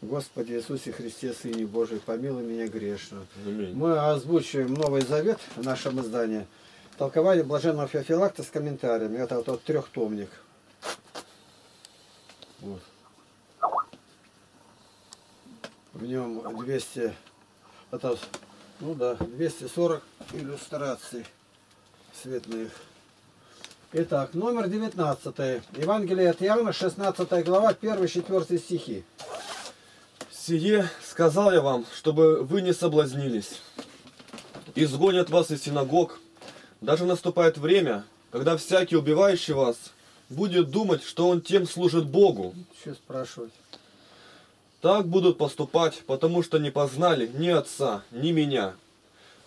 Господи Иисусе Христе, Сыне Божий, помилуй меня грешно. Аминь. Мы озвучиваем Новый Завет в нашем издании. Толкование Блаженного Феофилакта с комментариями. Это вот тот трехтомник. Вот. В нем 200, это, ну да, 240 иллюстраций цветных. Итак, номер 19. Евангелие от Иоанна, 16 глава, 1-4 стихи. Сие сказал я вам, чтобы вы не соблазнились. Изгонят вас из синагог. Даже наступает время, когда всякий убивающий вас будет думать, что он тем служит Богу. Что спрашивать? Так будут поступать, потому что не познали ни Отца, ни Меня.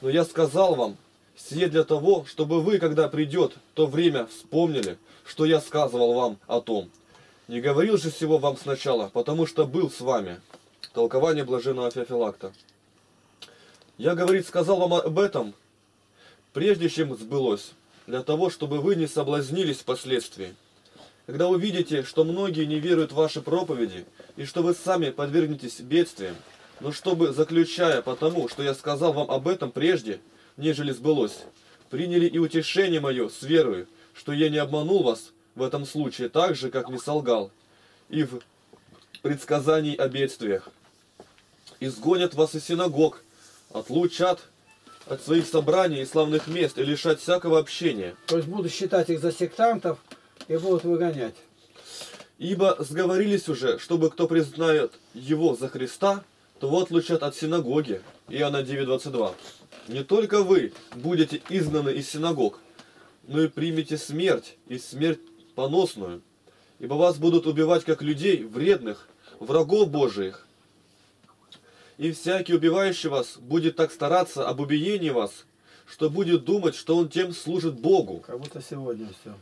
Но я сказал вам, сие для того, чтобы вы, когда придет то время, вспомнили, что я сказывал вам о том. Не говорил же всего вам сначала, потому что был с вами. Толкование блаженного Феофилакта. Я, говорит, сказал вам об этом, прежде чем сбылось, для того, чтобы вы не соблазнились впоследствии. Когда увидите, что многие не веруют в ваши проповеди, и что вы сами подвергнетесь бедствиям, но чтобы, заключая потому, что я сказал вам об этом прежде, нежели сбылось, приняли и утешение мое с верою, что я не обманул вас в этом случае так же, как не солгал, и в предсказании о бедствиях. Изгонят вас из синагог, отлучат от своих собраний и славных мест и лишат всякого общения. То есть буду считать их за сектантов и будут выгонять. Ибо сговорились уже, чтобы кто признает его за Христа, того отлучат от синагоги. Иоанна 9.22. Не только вы будете изгнаны из синагог, но и примете смерть, и смерть поносную. Ибо вас будут убивать как людей, вредных, врагов Божиих. И всякий убивающий вас будет так стараться об убиении вас, что будет думать, что он тем служит Богу. Как будто сегодня все.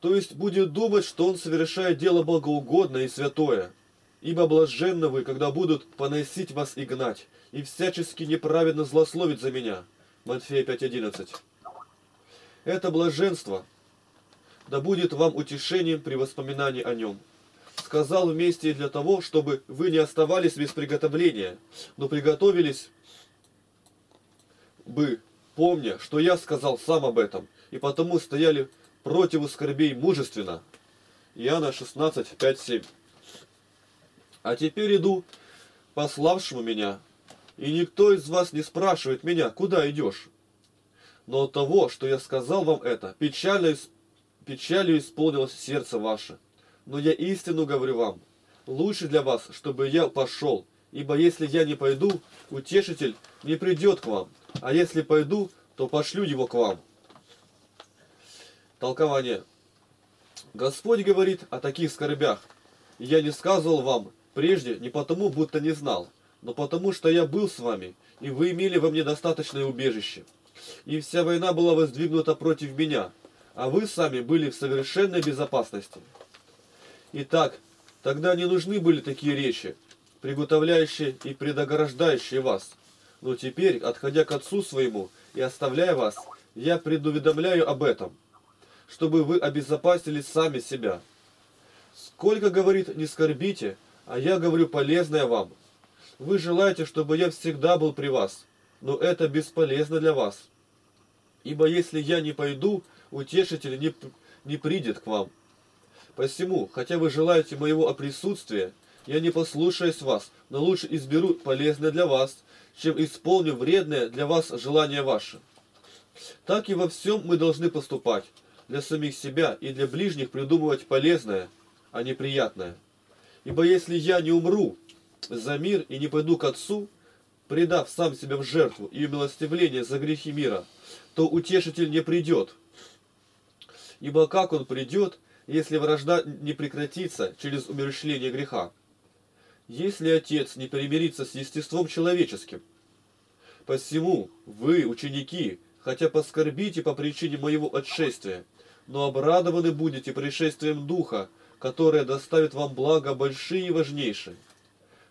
То есть будет думать, что он совершает дело богоугодное и святое. Ибо блаженны вы, когда будут поносить вас и гнать, и всячески неправедно злословить за меня. Матфея 5.11. Это блаженство, да будет вам утешением при воспоминании о нем. Сказал вместе для того, чтобы вы не оставались без приготовления, но приготовились бы, помня, что я сказал сам об этом, и потому стояли против скорбей мужественно. Иоанна 16, 5, 7. А теперь иду пославшему меня, и никто из вас не спрашивает меня, куда идешь. Но от того, что я сказал вам это, печально, печалью исполнилось сердце ваше. Но я истину говорю вам, лучше для вас, чтобы я пошел, ибо если я не пойду, утешитель не придет к вам, а если пойду, то пошлю его к вам. Толкование. Господь говорит о таких скорбях. Я не сказывал вам прежде не потому, будто не знал, но потому, что я был с вами, и вы имели во мне достаточное убежище. И вся война была воздвигнута против меня, а вы сами были в совершенной безопасности. Итак, тогда не нужны были такие речи, приготовляющие и предограждающие вас. Но теперь, отходя к Отцу своему и оставляя вас, я предуведомляю об этом, чтобы вы обезопасили сами себя. Сколько, говорит, не скорбите, а я говорю полезное вам. Вы желаете, чтобы я всегда был при вас, но это бесполезно для вас. Ибо если я не пойду, утешитель не, не придет к вам. Посему, хотя вы желаете моего присутствия, я не послушаюсь вас, но лучше изберу полезное для вас, чем исполню вредное для вас желание ваше. Так и во всем мы должны поступать, для самих себя и для ближних придумывать полезное, а не приятное. Ибо если я не умру за мир и не пойду к Отцу, предав сам себя в жертву и умилостивление за грехи мира, то утешитель не придет. Ибо как он придет, если вражда не прекратится через умерщвление греха? Если Отец не примирится с естеством человеческим? Посему вы, ученики, хотя поскорбите по причине моего отшествия, но обрадованы будете пришествием Духа, которое доставит вам благо большие и важнейшие.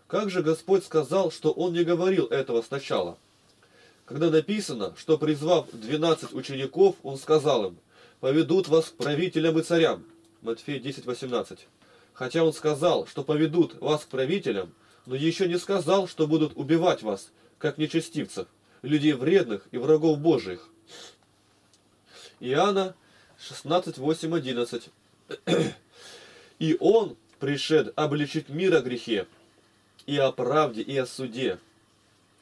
Как же Господь сказал, что Он не говорил этого сначала? Когда написано, что призвав двенадцать учеников, Он сказал им, «Поведут вас к правителям и царям». Матфея 10:18. Хотя Он сказал, что поведут вас к правителям, но еще не сказал, что будут убивать вас, как нечестивцев, людей вредных и врагов Божиих. Иоанна 16, 8, 11. И Он пришед обличить мир о грехе, и о правде, и о суде.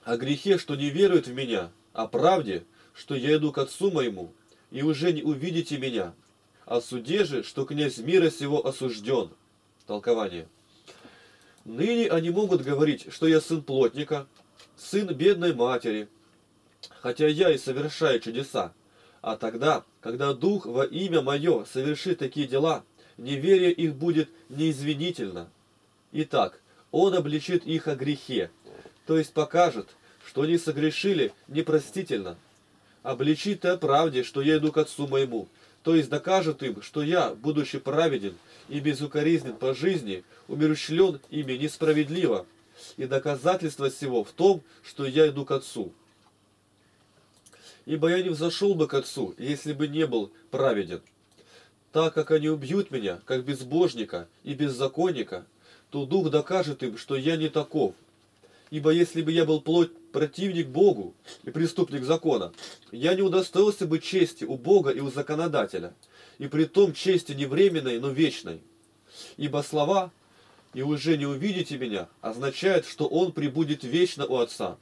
О грехе, что не верует в меня, о правде, что я иду к Отцу моему, и уже не увидите меня. О суде же, что князь мира сего осужден. Толкование. Ныне они могут говорить, что я сын плотника, сын бедной матери, хотя я и совершаю чудеса. А тогда, когда Дух во имя Мое совершит такие дела, неверие их будет неизвинительно. Итак, Он обличит их о грехе, то есть покажет, что они согрешили непростительно. Обличит о правде, что я иду к Отцу Моему, то есть докажет им, что я, будучи праведен и безукоризнен по жизни, умерщвлен ими несправедливо, и доказательство всего в том, что я иду к Отцу. Ибо я не взошел бы к Отцу, если бы не был праведен. Так как они убьют меня, как безбожника и беззаконника, то Дух докажет им, что я не таков. Ибо если бы я был плоть противник Богу и преступник закона, я не удостоился бы чести у Бога и у законодателя, и при том чести не временной, но вечной. Ибо слова «и уже не увидите меня» означают, что Он прибудет вечно у Отца.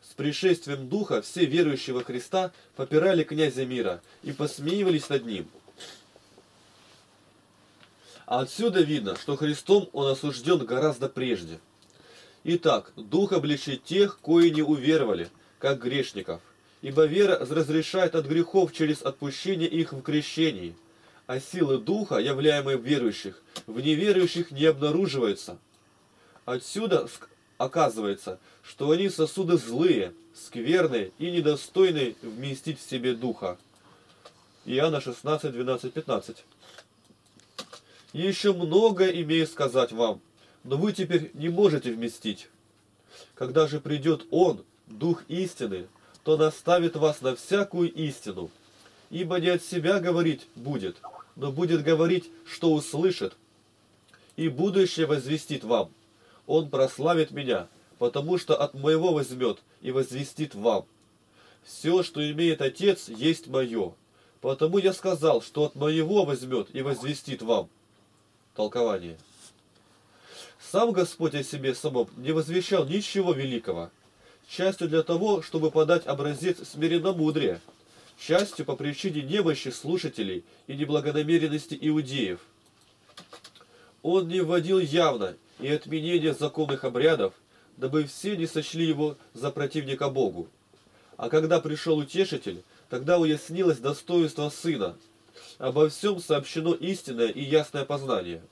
С пришествием Духа все верующие во Христа попирали князя мира и посмеивались над ним. А отсюда видно, что Христом он осужден гораздо прежде. Итак, Дух обличит тех, кои не уверовали, как грешников. Ибо вера разрешает от грехов через отпущение их в крещении, а силы Духа, являемые в верующих, в неверующих не обнаруживаются. Отсюда оказывается, что они сосуды злые, скверные и недостойные вместить в себе Духа. Иоанна 16, 12, 15. И еще многое имею сказать вам, но вы теперь не можете вместить. Когда же придет Он, Дух истины, то наставит вас на всякую истину, ибо не от себя говорить будет, но будет говорить, что услышит, и будущее возвестит вам. Он прославит меня, потому что от моего возьмет и возвестит вам. Все, что имеет Отец, есть мое. Потому я сказал, что от моего возьмет и возвестит вам. Толкование. Сам Господь о себе самом не возвещал ничего великого, частью для того, чтобы подать образец смиренномудрия, частью по причине немощи слушателей и неблагонамеренности иудеев. Он не вводил явно и отменение законных обрядов, дабы все не сочли его за противника Богу. А когда пришел Утешитель, тогда уяснилось достоинство Сына. Обо всем сообщено истинное и ясное познание.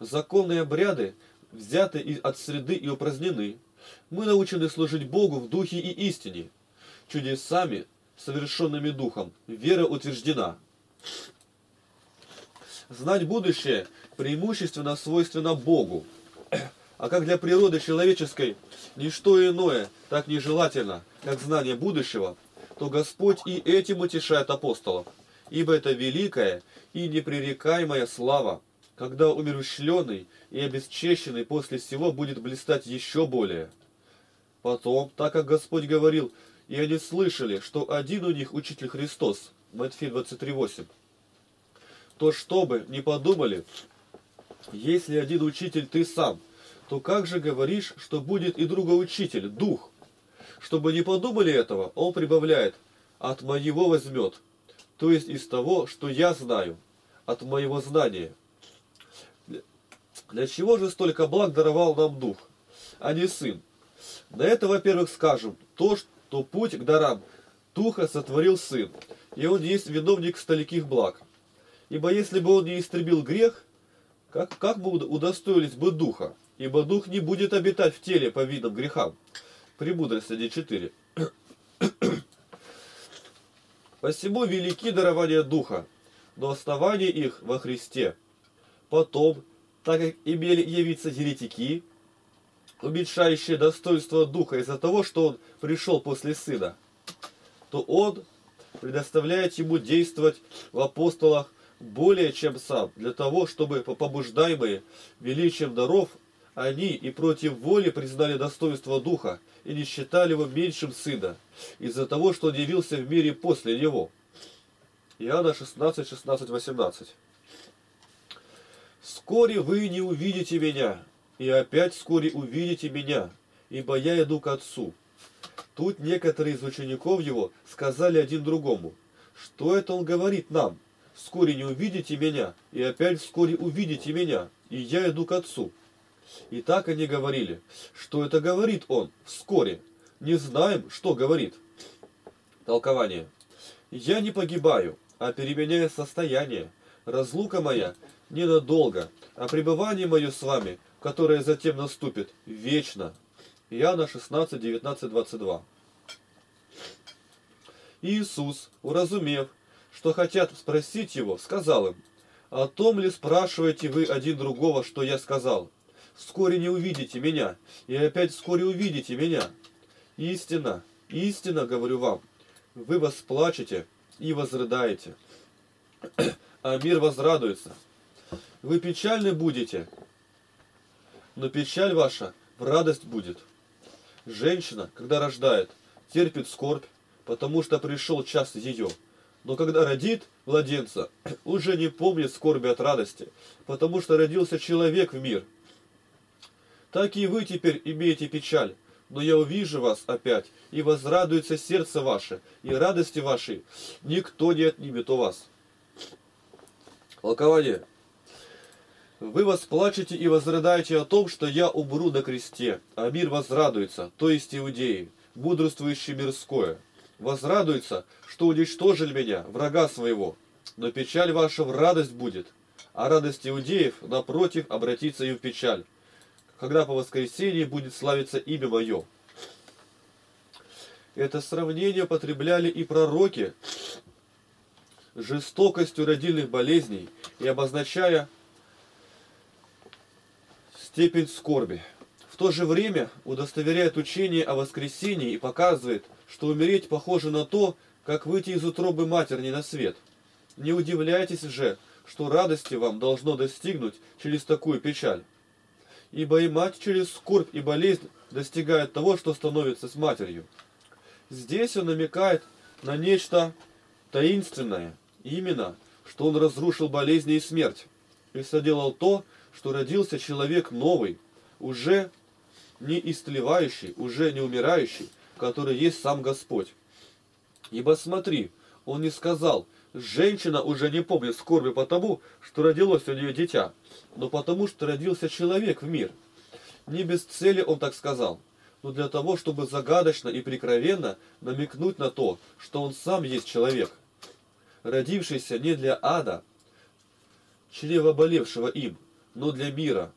Законные обряды взяты от среды и упразднены. Мы научены служить Богу в духе и истине. Чудесами, совершенными духом, вера утверждена. Знать будущее преимущественно свойственно Богу. А как для природы человеческой ничто иное так нежелательно, как знание будущего, то Господь и этим утешает апостолов. Ибо это великая и непререкаемая слава, когда умерщвленный и обесчещенный после всего будет блистать еще более. Потом, так как Господь говорил, и они слышали, что один у них учитель Христос, Матфея 23.8, то чтобы не подумали, если один учитель ты сам, то как же говоришь, что будет и другой учитель, дух? Чтобы не подумали этого, он прибавляет, от моего возьмет, то есть из того, что я знаю, от моего знания. Для чего же столько благ даровал нам Дух, а не Сын? На это, во-первых, скажем, то, что путь к дарам Духа сотворил Сын, и Он есть виновник стольких благ. Ибо если бы Он не истребил грех, как, как бы удостоились бы Духа? Ибо Дух не будет обитать в теле по видам грехам. Премудрость 1.4. Посему велики дарования Духа, но основание их во Христе. Потом, так как имели явиться еретики, уменьшающие достоинство Духа из-за того, что Он пришел после Сына, то Он предоставляет Ему действовать в апостолах более чем сам, для того, чтобы побуждаемые величием даров Они и против воли признали достоинство Духа и не считали его меньшим сына, из-за того, что он явился в мире после него. Иоанна 16, 16, 18. «Вскоре вы не увидите меня, и опять вскоре увидите меня, ибо я иду к Отцу». Тут некоторые из учеников его сказали один другому, что это он говорит нам, «Вскоре не увидите меня, и опять вскоре увидите меня, и я иду к Отцу». И так они говорили, что это говорит он вскоре. Не знаем, что говорит. Толкование. Я не погибаю, а переменяю состояние. Разлука моя ненадолго, а пребывание мое с вами, которое затем наступит, вечно. Иоанна 16, 19, 22. Иисус, уразумев, что хотят спросить его, сказал им, «О том ли спрашиваете вы один другого, что я сказал? Вскоре не увидите меня, и опять вскоре увидите меня. Истина, истина, говорю вам, вы восплачете и возрыдаете, а мир возрадуется. Вы печальны будете, но печаль ваша в радость будет. Женщина, когда рождает, терпит скорбь, потому что пришел час ее. Но когда родит младенца, уже не помнит скорби от радости, потому что родился человек в мир. Так и вы теперь имеете печаль, но я увижу вас опять, и возрадуется сердце ваше, и радости вашей никто не отнимет у вас. Толкование. Вы восплачете и возрыдаете о том, что я умру на кресте, а мир возрадуется, то есть иудеи, мудрствующие мирское. Возрадуется, что уничтожили меня, врага своего, но печаль ваша в радость будет, а радость иудеев, напротив, обратится и в печаль, когда по воскресенье будет славиться имя мое. Это сравнение употребляли и пророки жестокостью родильных болезней и обозначая степень скорби. В то же время удостоверяет учение о воскресении и показывает, что умереть похоже на то, как выйти из утробы матерни на свет. Не удивляйтесь же, что радости вам должно достигнуть через такую печаль. Ибо и мать через скорбь и болезнь достигает того, что становится с матерью. Здесь он намекает на нечто таинственное, именно, что он разрушил болезни и смерть, и соделал то, что родился человек новый, уже не истлевающий, уже не умирающий, который есть сам Господь. Ибо смотри, он не сказал, женщина уже не помнит скорби потому, что родилось у нее дитя, но потому, что родился человек в мир. Не без цели он так сказал, но для того, чтобы загадочно и прикровенно намекнуть на то, что он сам есть человек, родившийся не для ада, чрева болевшего им, но для мира.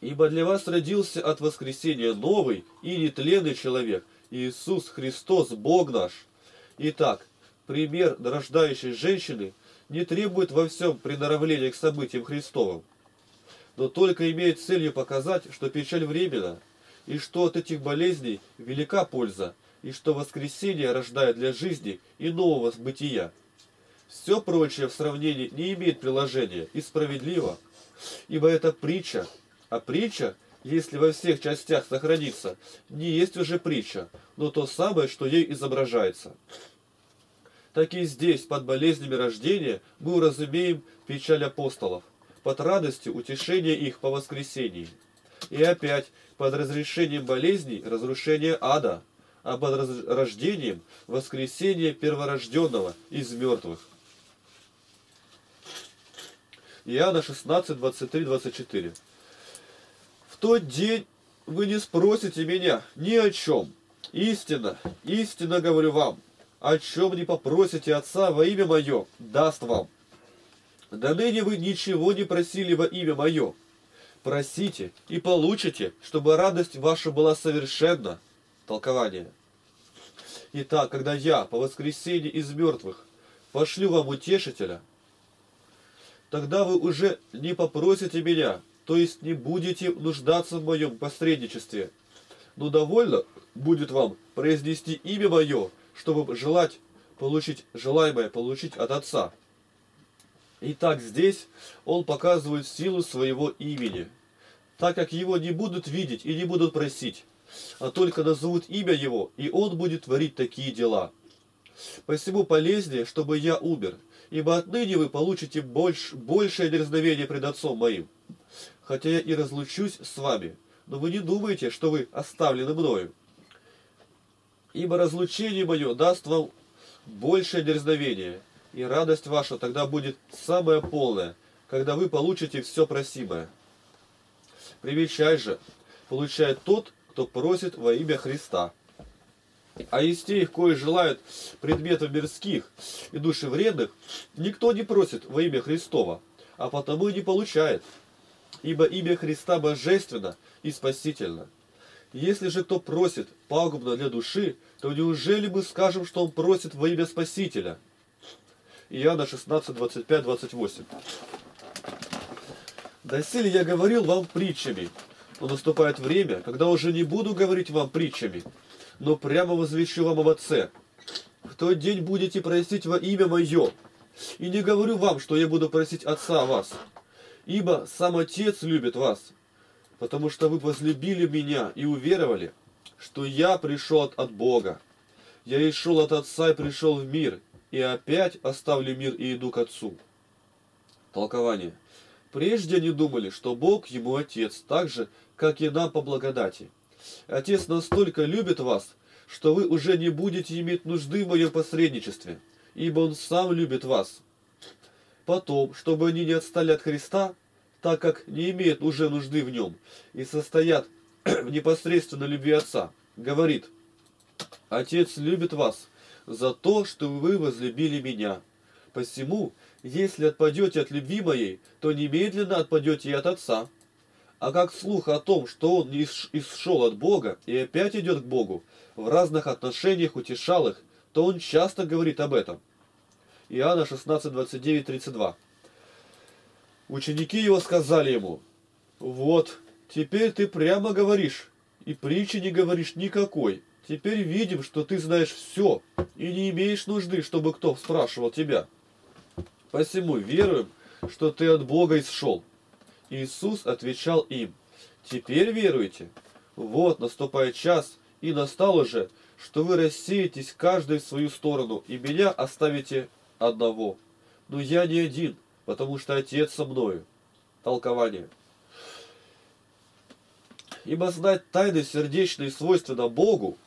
Ибо для вас родился от воскресения новый и нетленный человек, Иисус Христос, Бог наш. Итак, пример рождающей женщины не требует во всем приноровления к событиям Христовым, но только имеет целью показать, что печаль временна, и что от этих болезней велика польза, и что воскресение рождает для жизни и нового бытия. Все прочее в сравнении не имеет приложения и справедливо, ибо это притча, а притча, если во всех частях сохранится, не есть уже притча, но то самое, что ей изображается. Так и здесь, под болезнями рождения, мы уразумеем печаль апостолов, под радостью утешение их по воскресении. И опять, под разрешением болезней, разрушение ада, а под рождением воскресение перворожденного из мертвых. Иоанна 16, 23, 24. В тот день вы не спросите меня ни о чем. Истинно, истинно говорю вам, о чем не попросите Отца во имя Мое, даст вам. До ныне вы ничего не просили во имя Мое. Просите и получите, чтобы радость ваша была совершенна. Толкование. Итак, когда я по воскресенье из мертвых пошлю вам утешителя, тогда вы уже не попросите меня, то есть не будете нуждаться в моем посредничестве. Но довольно будет вам произнести имя мое, чтобы желать получить желаемое получить от Отца. Итак, здесь он показывает силу своего имени. так как его не будут видеть и не будут просить, а только назовут имя его, и он будет творить такие дела. Посему полезнее, чтобы я умер, ибо отныне вы получите больш, большее дерзновение пред Отцом моим. Хотя я и разлучусь с вами, но вы не думаете, что вы оставлены мною. Ибо разлучение мое даст вам большее дерзновение, и радость ваша тогда будет самая полная, когда вы получите все просимое. Привечай же, получает тот, кто просит во имя Христа. А из тех, кои желают предметов мирских и души вредных, никто не просит во имя Христова, а потому и не получает. Ибо имя Христа божественно и спасительно. Если же кто просит пагубно для души, то неужели мы скажем, что он просит во имя Спасителя? Иоанна 16, 25, 28. Доселе я говорил вам притчами, но наступает время, когда уже не буду говорить вам притчами, но прямо возвещу вам об Отце. В тот день будете просить во имя Мое, и не говорю вам, что я буду просить Отца о вас, ибо сам Отец любит вас, потому что вы возлюбили меня и уверовали, что я пришел от, от Бога. Я и шел от Отца и пришел в мир, и опять оставлю мир и иду к Отцу. Толкование. Прежде они думали, что Бог ему Отец, так же, как и нам по благодати. Отец настолько любит вас, что вы уже не будете иметь нужды в моем посредничестве, ибо Он сам любит вас. Потом, чтобы они не отстали от Христа, так как не имеют уже нужды в нем и состоят в непосредственной любви Отца, говорит, Отец любит вас за то, что вы возлюбили меня. Посему, если отпадете от любви моей, то немедленно отпадете и от Отца. А как слух о том, что он исшел от Бога и опять идет к Богу, в разных отношениях утешал их, то он часто говорит об этом. Иоанна 16, 29, 32. Ученики его сказали ему, «Вот, теперь ты прямо говоришь, и притчи не говоришь никакой. Теперь видим, что ты знаешь все, и не имеешь нужды, чтобы кто спрашивал тебя. Посему веруем, что ты от Бога исшел». Иисус отвечал им, «Теперь веруете? Вот наступает час, и настал уже, что вы рассеетесь каждый в свою сторону, и меня оставите одного. Но я не один, потому что Отец со мною. Толкование. Ибо знать тайны сердечные свойственно Богу,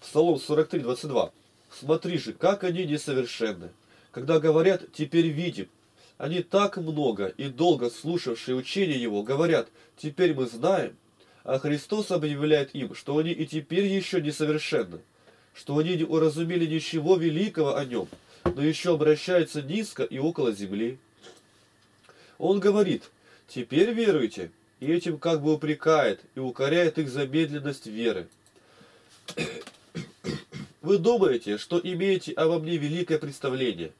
Псалом 43, 22. Смотри же, как они несовершенны. Когда говорят «теперь видим», они так много и долго слушавшие учение Его говорят «теперь мы знаем», а Христос объявляет им, что они и теперь еще несовершенны, что они не уразумели ничего великого о Нем, но еще обращаются низко и около земли. Он говорит, теперь веруйте, и этим как бы упрекает и укоряет их за медленность веры. Вы думаете, что имеете обо мне великое представление,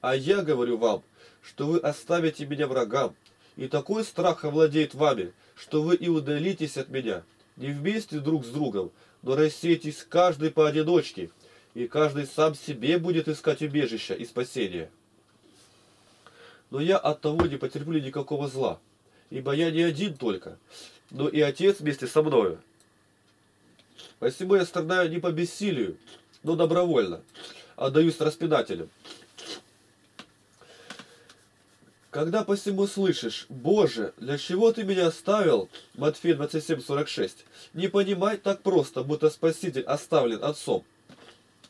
а я говорю вам, что вы оставите меня врагам, и такой страх овладеет вами, что вы и удалитесь от меня, не вместе друг с другом, но рассеетесь каждый поодиночке, и каждый сам себе будет искать убежища и спасения. Но я от того не потерплю никакого зла, ибо я не один только, но и Отец вместе со мною. Посему я страдаю не по бессилию, но добровольно, отдаюсь распинателям. Когда посему слышишь, Боже, для чего ты меня оставил, Матфея 27:46, не понимай так просто, будто Спаситель оставлен Отцом,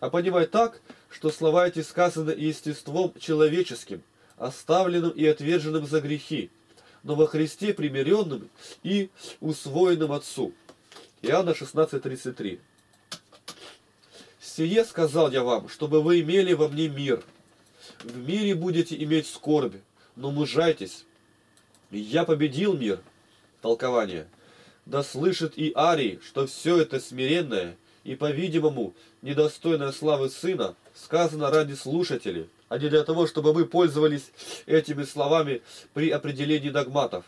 а понимай так, что слова эти сказаны естеством человеческим, оставленным и отверженным за грехи, но во Христе примиренным и усвоенным Отцу. Иоанна 16:33. «Сие сказал я вам, чтобы вы имели во мне мир. В мире будете иметь скорби, но мужайтесь. Я победил мир». Толкование. «Да слышит и Арий, что все это смиренное и, по-видимому, недостойное славы Сына, сказано ради слушателей, а не для того, чтобы мы пользовались этими словами при определении догматов.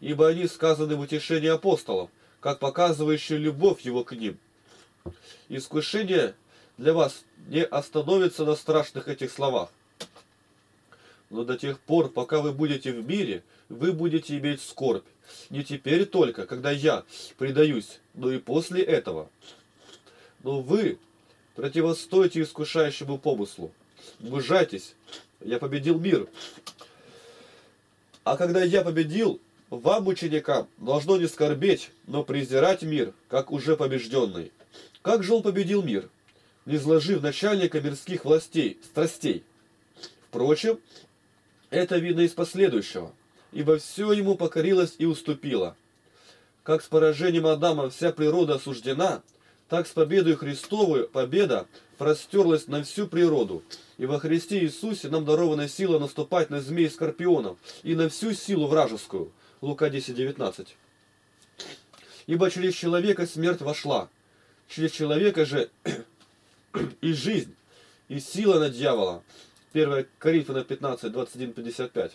Ибо они сказаны в утешении апостолов, как показывающие любовь его к ним. Искушение для вас не остановится на страшных этих словах. Но до тех пор, пока вы будете в мире, вы будете иметь скорбь. Не теперь только, когда я предаюсь, но и после этого. Но вы противостойте искушающему помыслу. Мужайтесь, я победил мир. А когда я победил, вам, ученикам, должно не скорбеть, но презирать мир, как уже побежденный. Как же он победил мир? Не изложив начальника мирских властей, страстей. Впрочем, это видно из последующего, ибо все ему покорилось и уступило. Как с поражением Адама вся природа осуждена, так с победой Христовой победа простерлась на всю природу, и во Христе Иисусе нам дарована сила наступать на змей и скорпионов и на всю силу вражескую. Лука 10:19. Ибо через человека смерть вошла, через человека же и жизнь, и сила на дьявола. 1 Коринфянам 15, 21, 55.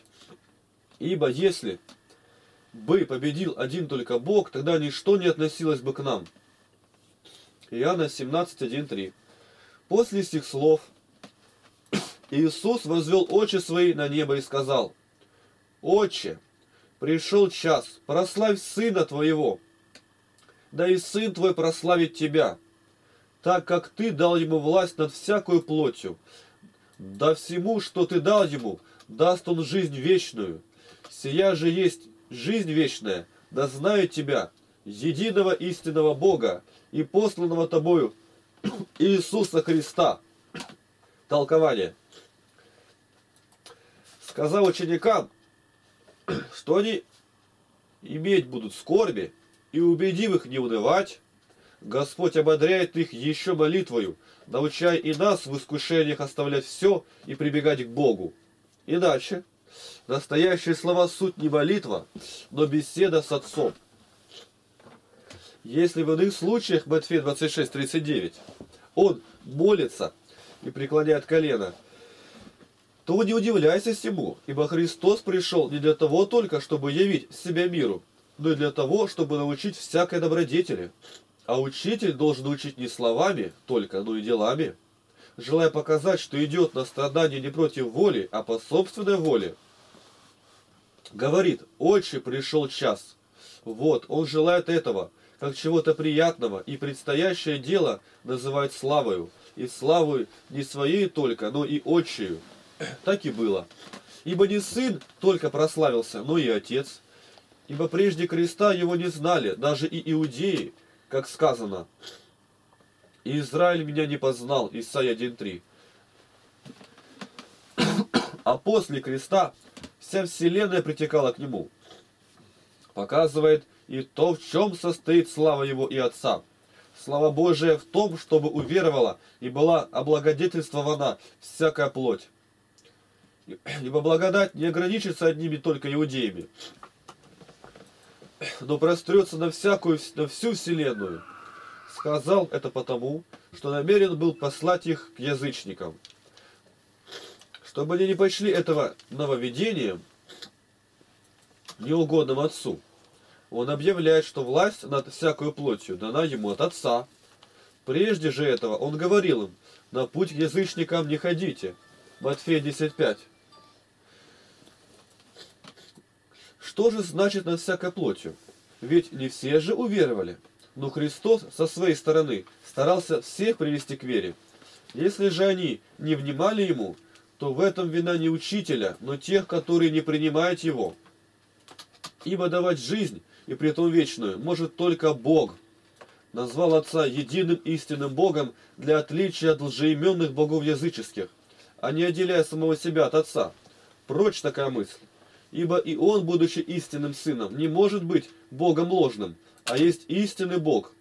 Ибо если бы победил один только Бог, тогда ничто не относилось бы к нам. Иоанна 17, 1, 3. После сих слов Иисус возвел очи свои на небо и сказал, «Отче, пришел час, прославь Сына Твоего, да и Сын Твой прославит Тебя, так как Ты дал Ему власть над всякой плотью, да всему, что Ты дал Ему, даст Он жизнь вечную. Сия же есть жизнь вечная, да знают Тебя, единого истинного Бога и посланного Тобою Иисуса Христа». Толкование. Сказал ученикам, что они иметь будут скорби, и убедив их не унывать, Господь ободряет их еще молитвою, научая и нас в искушениях оставлять все и прибегать к Богу. Иначе, настоящие слова суть не молитва, но беседа с Отцом. Если в иных случаях, Матфея 26:39, он молится и преклоняет колено, то не удивляйся всему, ибо Христос пришел не для того только, чтобы явить себя миру, но и для того, чтобы научить всякой добродетели. А учитель должен учить не словами только, но и делами, желая показать, что идет на страдание не против воли, а по собственной воле. Говорит, «Отче, пришел час». Вот, он желает этого, как чего-то приятного, и предстоящее дело называет славою, и славою не своей только, но и отчею. Так и было. Ибо не сын только прославился, но и отец. Ибо прежде креста его не знали, даже и иудеи, как сказано. Израиль меня не познал, Исайя 1.3. А после креста вся вселенная притекала к нему. Показывает и то, в чем состоит слава его и Отца. Слава Божия в том, чтобы уверовала и была облагодетельствована всякая плоть. Ибо благодать не ограничится одними только иудеями, но прострется на всякую, на всю вселенную. Сказал это потому, что намерен был послать их к язычникам, чтобы они не пошли этого нововведением, неугодным Отцу. Он объявляет, что власть над всякой плотью дана ему от Отца. Прежде же этого он говорил им, на путь к язычникам не ходите. Матфея 10.5. Что же значит над всякой плотью? Ведь не все же уверовали. Но Христос со своей стороны старался всех привести к вере. Если же они не внимали Ему, то в этом вина не учителя, но тех, которые не принимают Его. Ибо давать жизнь, и при том вечную, может только Бог. Назвал Отца единым истинным Богом для отличия от лжеименных богов языческих, а не отделяя самого себя от Отца. Прочь такая мысль. Ибо и он, будучи истинным сыном, не может быть Богом ложным, а есть истинный Бог.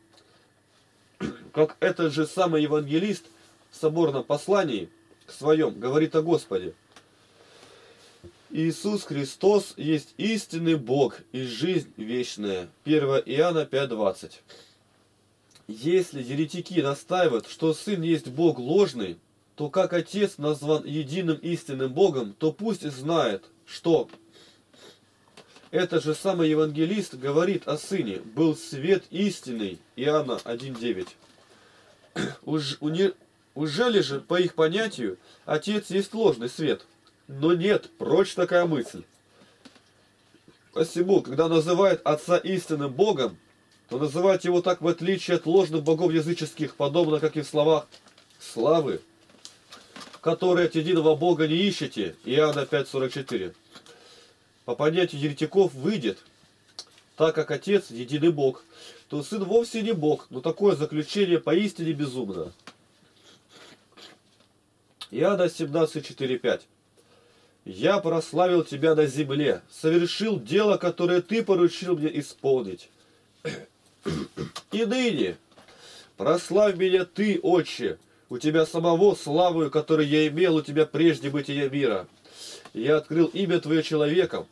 Как этот же самый евангелист в соборном послании своем говорит о Господе. Иисус Христос есть истинный Бог и жизнь вечная. 1 Иоанна 5.20 Если еретики настаивают, что Сын есть Бог ложный, то как Отец назван единым истинным Богом, то пусть знает, что этот же самый евангелист говорит о Сыне. Был свет истинный. Иоанна 1.9. Уж, уне, ужели же, по их понятию, Отец есть ложный свет? Но нет, прочь такая мысль. Посему, когда называют Отца истинным Богом, то называть его так в отличие от ложных богов языческих, подобно как и в словах славы, которые от единого Бога не ищете, Иоанна 5.44. По понятию еретиков выйдет, так как Отец единый Бог, то Сын вовсе не Бог, но такое заключение поистине безумно. Иоанна 17.4.5 «Я прославил Тебя на земле, совершил дело, которое Ты поручил мне исполнить. И ныне прославь меня Ты, Отче, у Тебя самого славою, которую я имел у Тебя прежде бытия мира. Я открыл имя Твое человеком,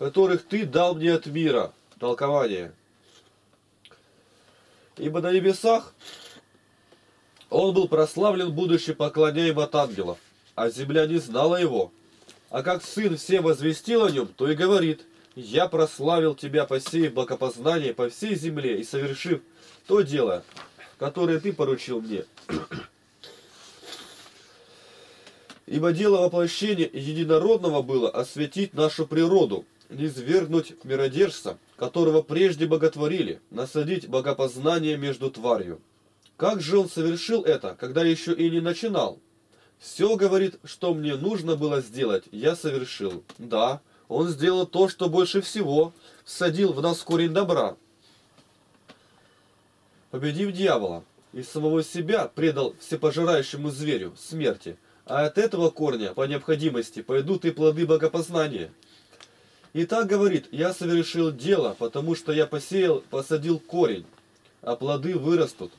которых Ты дал мне от мира». Толкование. Ибо на небесах он был прославлен, будучи поклоняем от ангелов, а земля не знала его. А как сын все возвестил о нем, то и говорит, «Я прославил тебя, посеяв богопознание по всей земле и совершив то дело, которое ты поручил мне». Ибо дело воплощения единородного было осветить нашу природу, низвергнуть миродержца, которого прежде боготворили, насадить богопознание между тварью. Как же он совершил это, когда еще и не начинал? Все, говорит, что мне нужно было сделать, я совершил. Да, он сделал то, что больше всего всадил в нас корень добра. Победив дьявола, и самого себя предал всепожирающему зверю, смерти, а от этого корня, по необходимости, пойдут и плоды богопознания. И так говорит, я совершил дело, потому что я посеял, посадил корень, а плоды вырастут.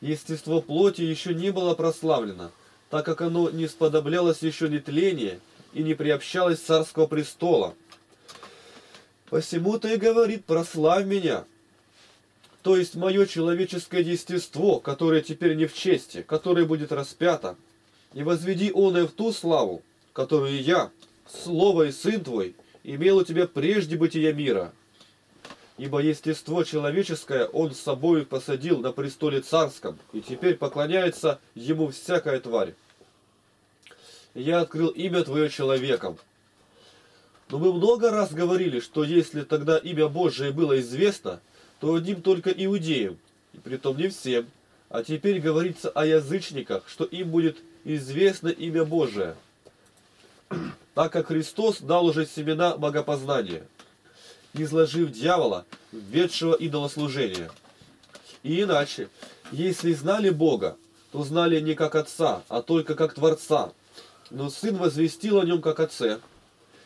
Естество плоти еще не было прославлено, так как оно не сподоблялось еще ни тления и не приобщалось царского престола. Посему-то и говорит, прославь меня, то есть мое человеческое естество, которое теперь не в чести, которое будет распято, и возведи оное в ту славу, которую я, Слово и Сын Твой, имел у тебя прежде бытия мира. Ибо естество человеческое он с собой посадил на престоле царском, и теперь поклоняется ему всякая тварь. Я открыл имя твое человеком. Но мы много раз говорили, что если тогда имя Божие было известно, то одним только иудеям, и притом не всем. А теперь говорится о язычниках, что им будет известно имя Божие так как Христос дал уже семена богопознания, изложив дьявола, ведшего идолослужения. И иначе, если знали Бога, то знали не как Отца, а только как Творца. Но Сын возвестил о нем как Отце,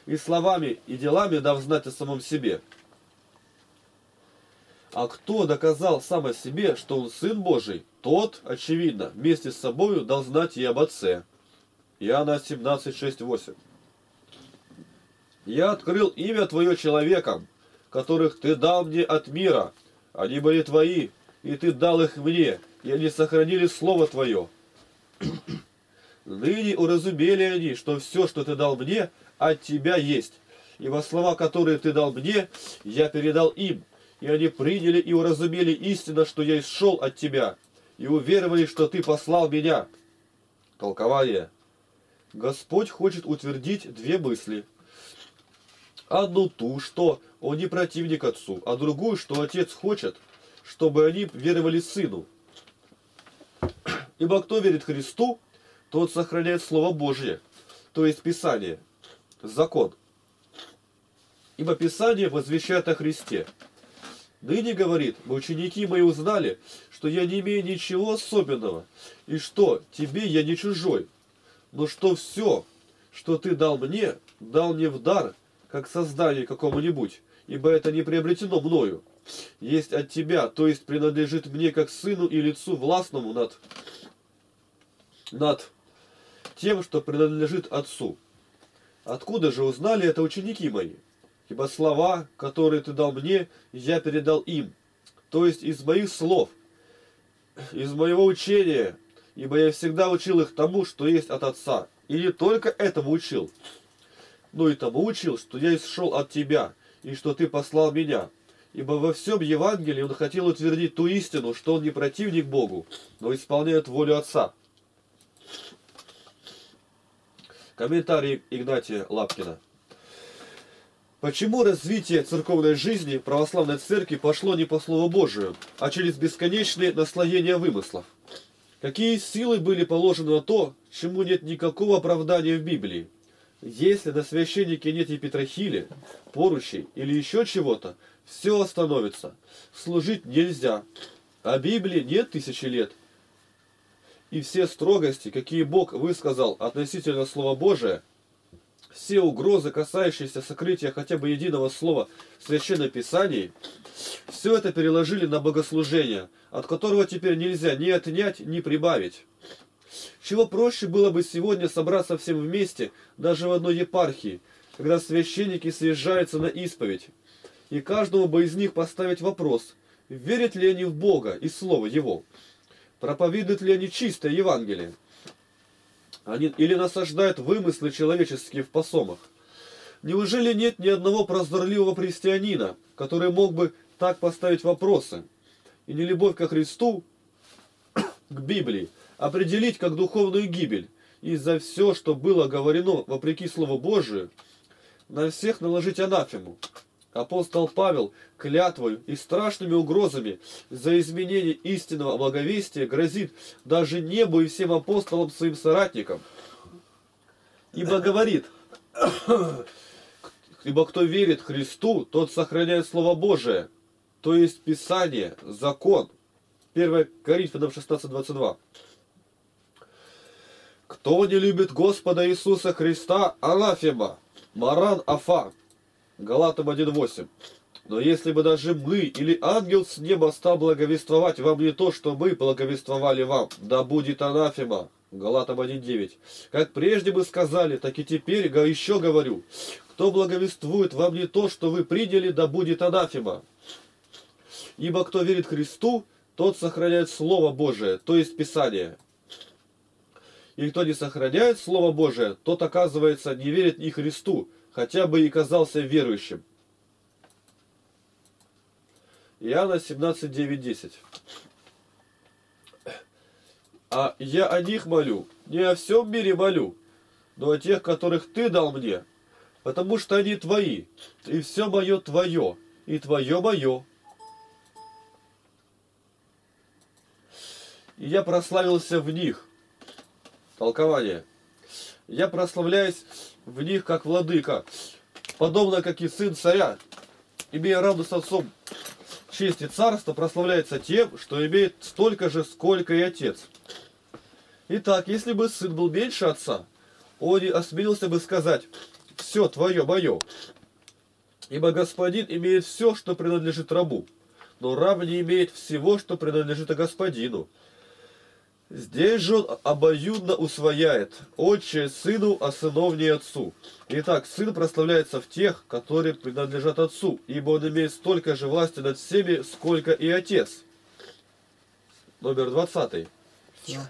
и словами и делами дав знать о самом себе. А кто доказал сам о себе, что он Сын Божий, тот, очевидно, вместе с собою дал знать и об Отце. Иоанна 17, 6, 8. Я открыл имя Твое человекам, которых Ты дал мне от мира. Они были Твои, и Ты дал их мне, и они сохранили Слово Твое. Ныне уразумели они, что все, что Ты дал мне, от Тебя есть. И во слова, которые Ты дал мне, я передал им. И они приняли и уразумели истинно, что я исшел от Тебя, и уверовали, что Ты послал меня. Толкование. Господь хочет утвердить две мысли – Одну ту, что он не противник отцу, а другую, что отец хочет, чтобы они веровали сыну. Ибо кто верит Христу, тот сохраняет Слово Божье, то есть Писание, закон. Ибо Писание возвещает о Христе. Ныне, говорит, ученики мои узнали, что я не имею ничего особенного, и что тебе я не чужой, но что все, что ты дал мне, дал мне в дар – как созданию какому-нибудь, ибо это не приобретено мною. Есть от тебя, то есть принадлежит мне как сыну и лицу властному над, над тем, что принадлежит отцу. Откуда же узнали это ученики мои? Ибо слова, которые ты дал мне, я передал им. То есть из моих слов, из моего учения, ибо я всегда учил их тому, что есть от Отца. И не только этому учил, но и тому учил, что я исшел от тебя, и что ты послал меня. Ибо во всем Евангелии он хотел утвердить ту истину, что он не противник Богу, но исполняет волю Отца. Комментарий Игнатия Лапкина. Почему развитие церковной жизни православной церкви пошло не по Слову Божию, а через бесконечные наслоения вымыслов? Какие силы были положены на то, чему нет никакого оправдания в Библии? Если на священнике нет и петрохили, поручей или еще чего-то, все остановится. Служить нельзя. А Библии нет тысячи лет. И все строгости, какие Бог высказал относительно Слова Божия, все угрозы, касающиеся сокрытия хотя бы единого слова в Священном Писании, все это переложили на богослужение, от которого теперь нельзя ни отнять, ни прибавить. Чего проще было бы сегодня собраться всем вместе, даже в одной епархии, когда священники съезжаются на исповедь, и каждому бы из них поставить вопрос, верят ли они в Бога и Слово Его, проповедуют ли они чистое Евангелие, они, или насаждают вымыслы человеческие в посомах. Неужели нет ни одного прозорливого христианина, который мог бы так поставить вопросы? И не любовь ко Христу, к Библии, определить как духовную гибель, и за все, что было говорено вопреки Слову Божию, на всех наложить анафему. Апостол Павел клятвою и страшными угрозами за изменение истинного благовестия грозит даже небу и всем апостолам своим соратникам. Ибо говорит, ибо кто верит Христу, тот сохраняет Слово Божие, то есть Писание, закон. 1 Коринфянам 16.22. Кто не любит Господа Иисуса Христа, анафема, маран афа. Галатам 1.8. Но если бы даже мы или ангел с неба стал благовествовать вам не то, что мы благовествовали вам, да будет анафема. Галатам 1.9. Как прежде мы сказали, так и теперь еще говорю. Кто благовествует вам не то, что вы приняли, да будет анафема. Ибо кто верит Христу, тот сохраняет Слово Божие, то есть Писание. И кто не сохраняет Слово Божие, тот, оказывается, не верит ни Христу, хотя бы и казался верующим. Иоанна 17, 9, 10. А я о них молю, не о всем мире молю, но о тех, которых ты дал мне, потому что они твои, и все мое твое, и твое мое. И я прославился в них. Толкование. Я прославляюсь в них как владыка, подобно как и сын царя, имея с отцом честь и царство, прославляется тем, что имеет столько же, сколько и отец. Итак, если бы сын был меньше отца, он не осмелился бы сказать «все твое, мое», ибо господин имеет все, что принадлежит рабу, но раб не имеет всего, что принадлежит господину. Здесь же обоюдно усвояет отче сыну, а сыновнее отцу. Итак, сын прославляется в тех, которые принадлежат отцу, ибо он имеет столько же власти над всеми, сколько и отец. Номер двадцатый. Да.